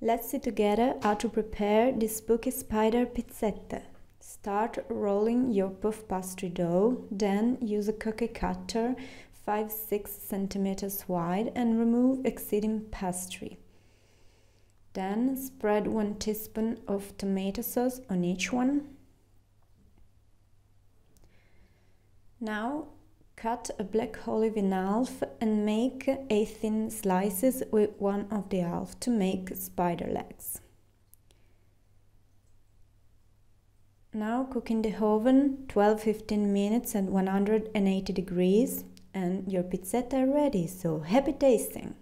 Let's see together how to prepare this spooky spider pizzette. Start rolling your puff pastry dough, then use a cookie cutter 5-6 centimeters wide and remove exceeding pastry. Then spread 1 teaspoon of tomato sauce on each one. Now Cut a black olive in half and make a thin slices with one of the half to make spider legs. Now cook in the oven 12-15 minutes at 180 degrees and your pizzetta ready, so happy tasting!